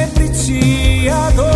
sempre te adorar.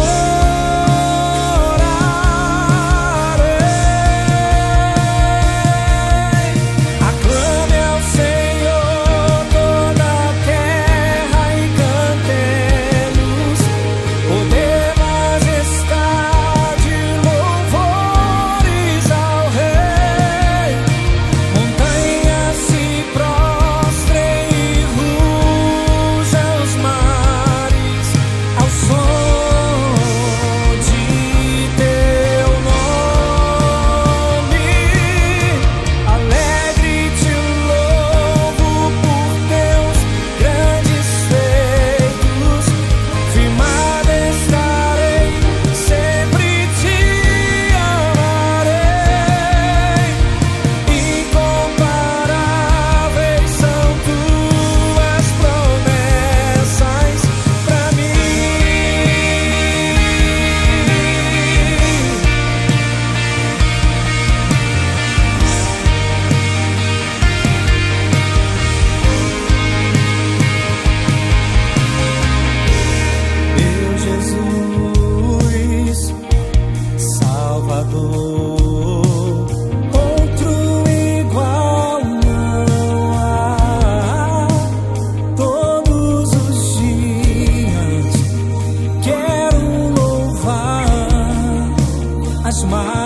smile.